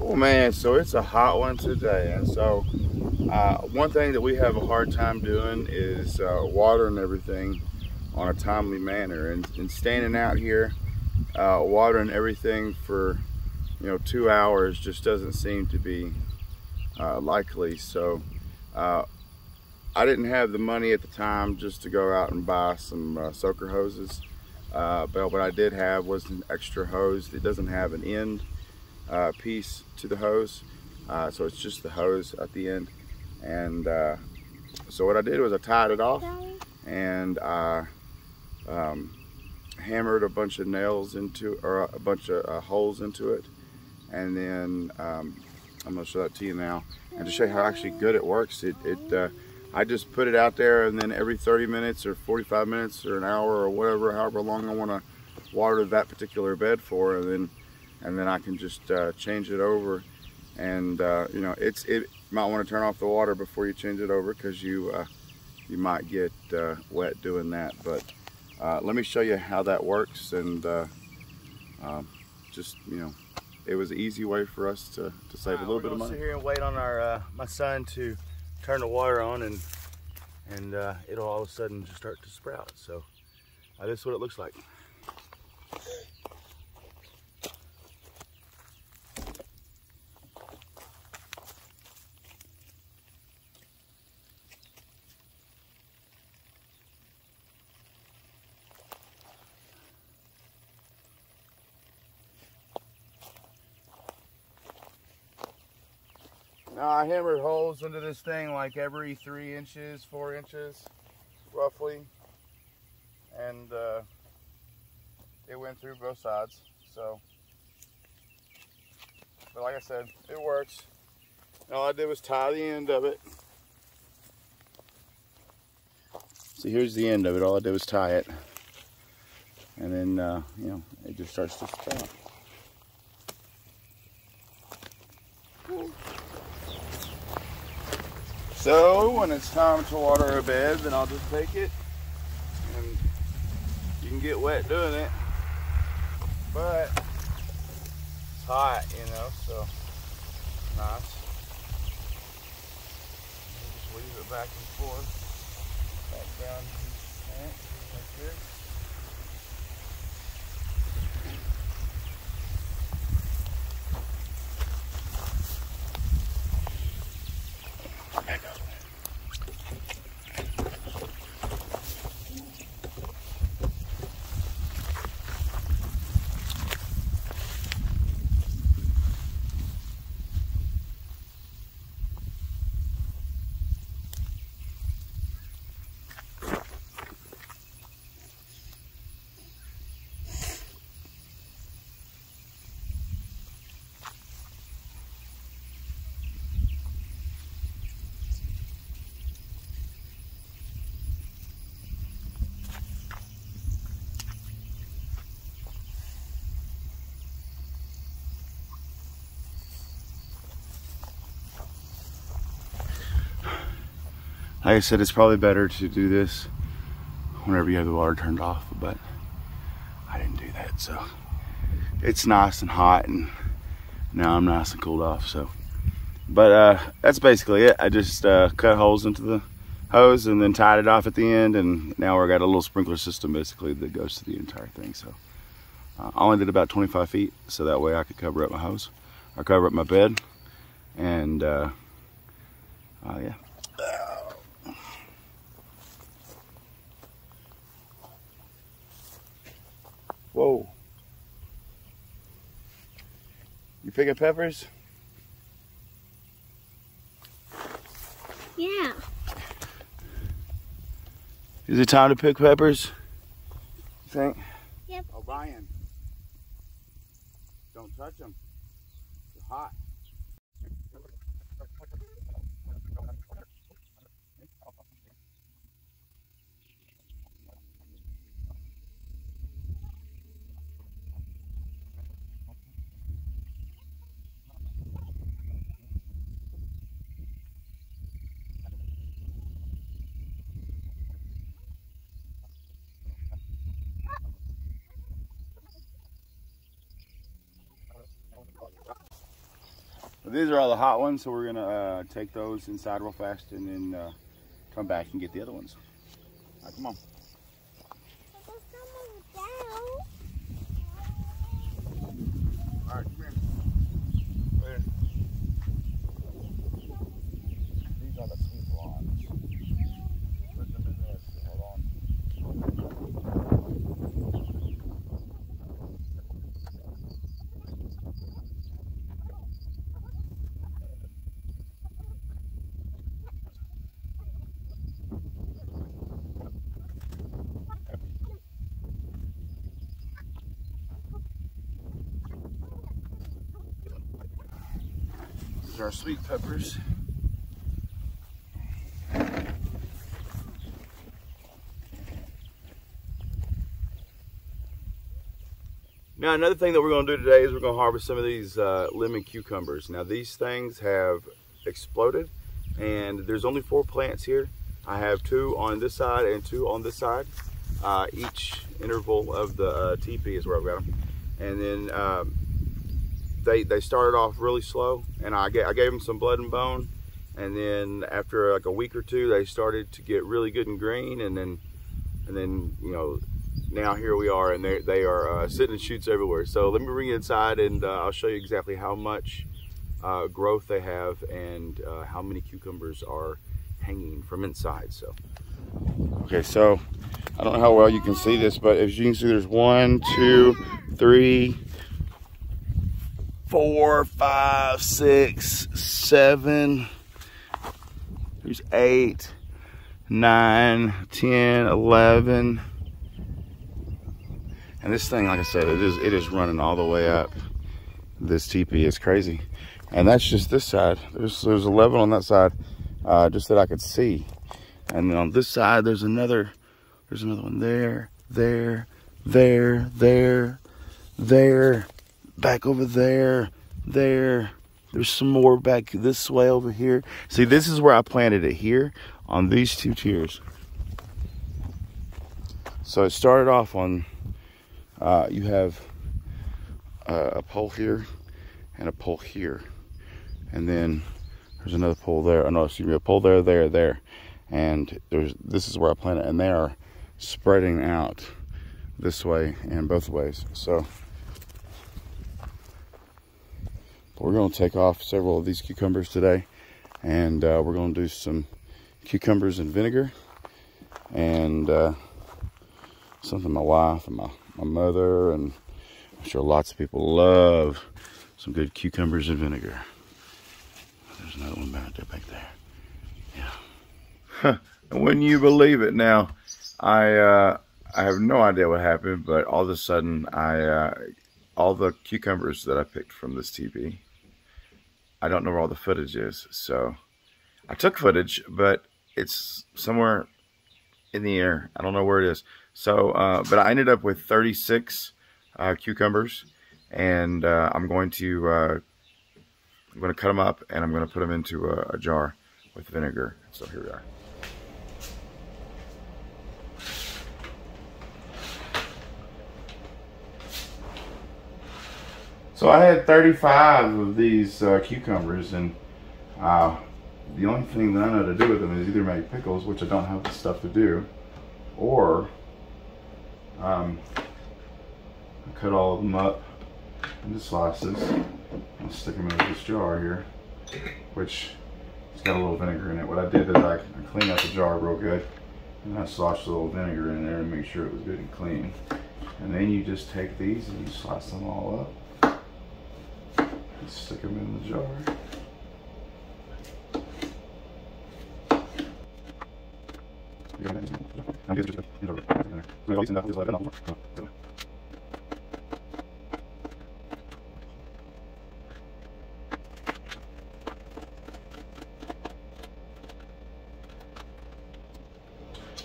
Well, man, so it's a hot one today, and so uh, one thing that we have a hard time doing is uh, watering everything on a timely manner, and, and standing out here uh, watering everything for you know two hours just doesn't seem to be uh, likely. So uh, I didn't have the money at the time just to go out and buy some uh, soaker hoses. But what I did have was an extra hose. It doesn't have an end uh, piece to the hose. Uh, so it's just the hose at the end. And uh, so what I did was I tied it off and I um, hammered a bunch of nails into, or a bunch of uh, holes into it. And then um, I'm gonna show that to you now. And to show you how actually good it works, it, it uh, I just put it out there and then every 30 minutes or 45 minutes or an hour or whatever, however long I want to water that particular bed for, and then and then I can just uh, change it over. And uh, you know, it's it might want to turn off the water before you change it over because you uh, you might get uh, wet doing that. But uh, let me show you how that works, and uh, um, just you know, it was an easy way for us to, to save right, a little bit of money. Sit here and wait on our my son to turn the water on and and uh, it'll all of a sudden just start to sprout. So this is what it looks like. Now I hammered holes into this thing like every three inches, four inches, roughly. And uh, it went through both sides. So, but like I said, it works. And all I did was tie the end of it. So here's the end of it. All I did was tie it. And then, uh, you know, it just starts to sprout. So when it's time to water a bed, then I'll just take it and you can get wet doing it. But it's hot, you know, so nice. Just leave it back and forth, back down like this. Like I said, it's probably better to do this whenever you have the water turned off, but I didn't do that. So it's nice and hot and now I'm nice and cooled off. So, but uh, that's basically it. I just uh, cut holes into the hose and then tied it off at the end. And now we've got a little sprinkler system basically that goes to the entire thing. So uh, I only did about 25 feet. So that way I could cover up my hose or cover up my bed. And uh, uh yeah, Whoa. You picking peppers? Yeah. Is it time to pick peppers? You think? Yep. Oh, O'Brien. Don't touch them. They're hot. These are all the hot ones, so we're gonna uh, take those inside real fast and then uh, come back and get the other ones. Come on. All right, come here. Where? These are the sweet ones. Put them in this. Hold on. Our sweet peppers. Now another thing that we're going to do today is we're going to harvest some of these uh, lemon cucumbers. Now these things have exploded and there's only four plants here. I have two on this side and two on this side. Uh, each interval of the uh, teepee is where I've got them. And then um, they they started off really slow and I, gave, I gave them some blood and bone and then after like a week or two they started to get really good and green and then and then you know now here we are and they they are uh, sitting in shoots everywhere. So let me bring you inside and uh, I'll show you exactly how much uh, growth they have and uh, how many cucumbers are hanging from inside so. Okay so I don't know how well you can see this but as you can see there's one two three four, five, six, seven. There's eight, nine, ten, eleven. And this thing, like I said, it is it is running all the way up. This teepee is crazy. And that's just this side. There's there's 11 on that side, uh, just that I could see. And then on this side, there's another, there's another one there, there, there, there, there back over there, there. There's some more back this way over here. See, this is where I planted it here on these two tiers. So it started off on, uh, you have uh, a pole here and a pole here. And then there's another pole there. Oh no, excuse me, a pole there, there, there. And there's this is where I planted and they are spreading out this way and both ways. So we're going to take off several of these cucumbers today and uh, we're going to do some cucumbers and vinegar and uh, something my wife and my, my mother and I'm sure lots of people love some good cucumbers and vinegar. There's another one back there, back there. Yeah. Wouldn't you believe it now? I uh, I have no idea what happened, but all of a sudden I uh, all the cucumbers that I picked from this teepee I don't know where all the footage is. So I took footage, but it's somewhere in the air. I don't know where it is. So, uh, but I ended up with 36 uh, cucumbers, and uh, I'm going to uh, I'm going to cut them up, and I'm going to put them into a, a jar with vinegar. So here we are. So I had 35 of these uh, cucumbers, and uh, the only thing that I know to do with them is either make pickles, which I don't have the stuff to do, or um, I cut all of them up into slices and stick them in this jar here, which it's got a little vinegar in it. What I did is I, I cleaned out the jar real good, and I sloshed a little vinegar in there to make sure it was good and clean. And then you just take these and you slice them all up stick them in the jar.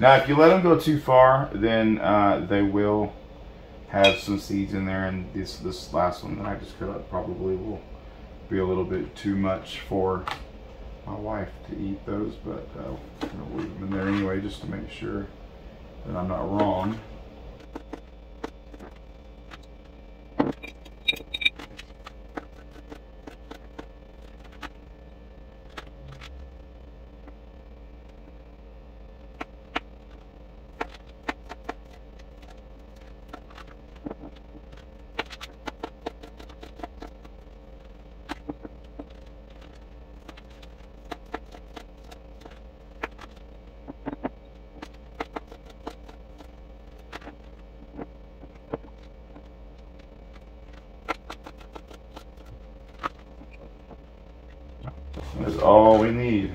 Now, if you let them go too far, then uh, they will have some seeds in there, and this this last one that I just cut up probably will be a little bit too much for my wife to eat those, but uh, I'll leave them in there anyway just to make sure that I'm not wrong. All we need.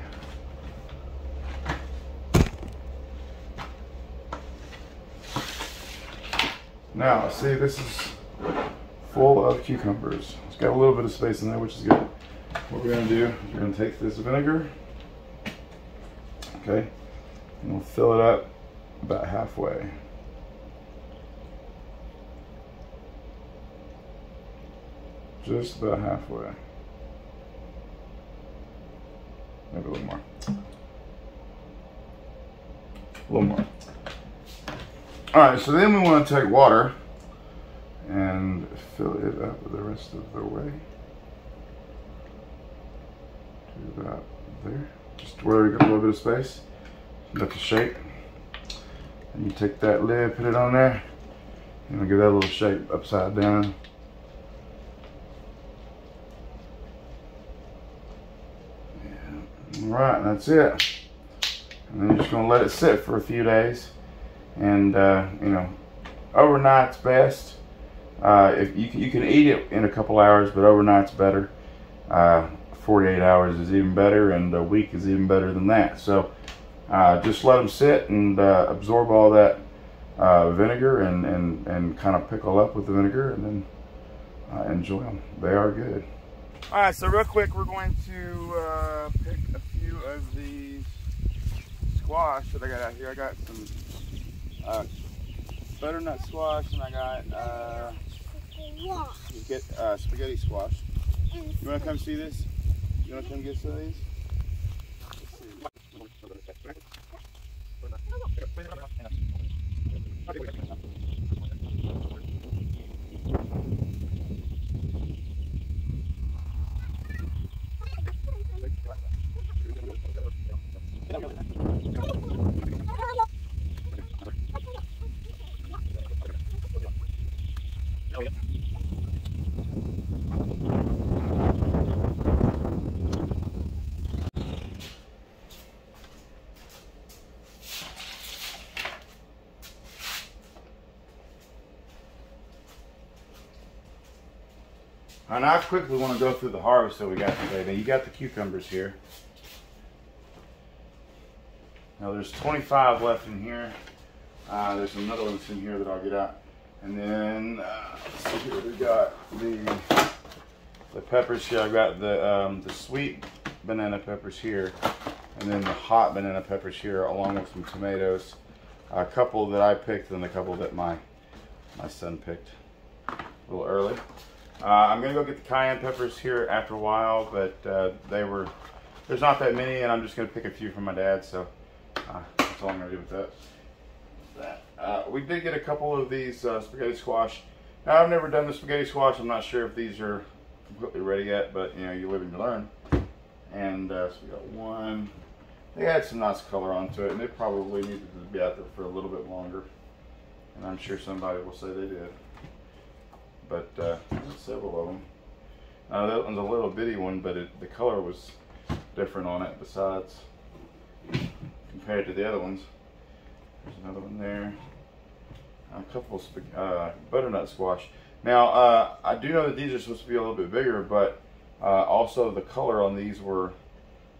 Now, see, this is full of cucumbers. It's got a little bit of space in there, which is good. What we're gonna do is we're gonna take this vinegar, okay, and we'll fill it up about halfway. Just about halfway. Maybe a little more. A little more. All right, so then we want to take water and fill it up the rest of the way to about there. Just where we got a little bit of space. Let the shape. And you take that lid, put it on there, and give that a little shape upside down. Right, that's it. And you're just gonna let it sit for a few days. And, uh, you know, overnight's best. Uh, if you, you can eat it in a couple hours, but overnight's better. Uh, 48 hours is even better, and a week is even better than that. So uh, just let them sit and uh, absorb all that uh, vinegar and, and, and kind of pickle up with the vinegar, and then enjoy them. They are good. All right, so real quick, we're going to uh, pick a few of these squash that I got out here. I got some uh, butternut squash, and I got uh, get uh, spaghetti squash. You want to come see this? You want to come get some of these? And I quickly want to go through the harvest that we got today. Now you got the cucumbers here. Now there's 25 left in here. Uh, there's another ones in here that I'll get out. And then, uh, see here, we got the the peppers here. I got the um, the sweet banana peppers here, and then the hot banana peppers here, along with some tomatoes. A couple that I picked, and a couple that my my son picked a little early. Uh, I'm gonna go get the cayenne peppers here after a while, but uh, they were there's not that many, and I'm just gonna pick a few from my dad. So uh, that's all I'm gonna do with that. That uh, we did get a couple of these uh, spaghetti squash. Now I've never done the spaghetti squash. I'm not sure if these are completely ready yet, but you know you live and you learn. And uh, so we got one. They had some nice color onto it, and they probably needed to be out there for a little bit longer. And I'm sure somebody will say they did but uh, several of them. Uh, that one's a little bitty one, but it, the color was different on it besides compared to the other ones. There's another one there. A couple of uh, butternut squash. Now, uh, I do know that these are supposed to be a little bit bigger, but uh, also the color on these were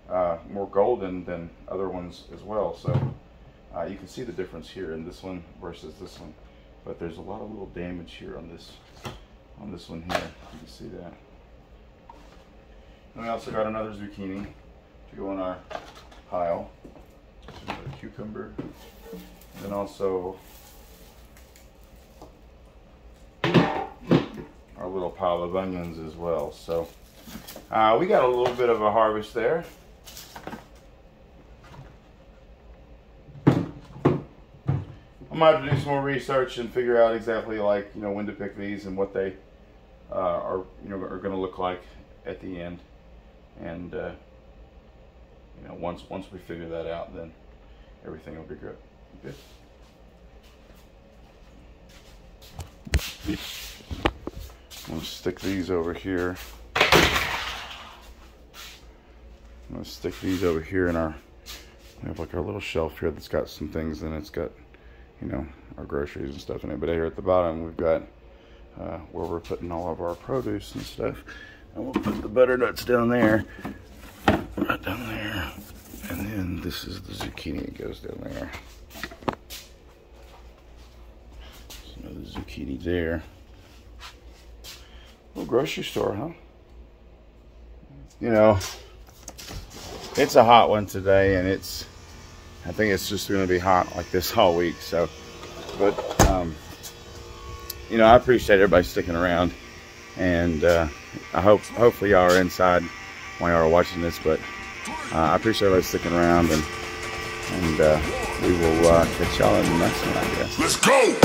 uh, more golden than other ones as well. So you can see the difference here in this one versus this one. But there's a lot of little damage here on this on this one here. You can see that. And we also got another zucchini to go in our pile. Cucumber. And then also our little pile of onions as well. So uh, we got a little bit of a harvest there. I might have to do some more research and figure out exactly like you know when to pick these and what they uh, are you know are going to look like at the end. And uh, you know once once we figure that out, then everything will be good. Good. I'm gonna stick these over here. I'm gonna stick these over here in our we have like our little shelf here that's got some things in it. It's got you know, our groceries and stuff in it. But here at the bottom, we've got uh, where we're putting all of our produce and stuff. And we'll put the butternuts down there. right down there. And then this is the zucchini that goes down there. So the zucchini there. Little grocery store, huh? You know, it's a hot one today and it's, I think it's just gonna be hot like this all week. So, but, um, you know, I appreciate everybody sticking around and uh, I hope, hopefully y'all are inside while y'all are watching this, but uh, I appreciate everybody sticking around and, and uh, we will uh, catch y'all in the next one, I guess. Let's go!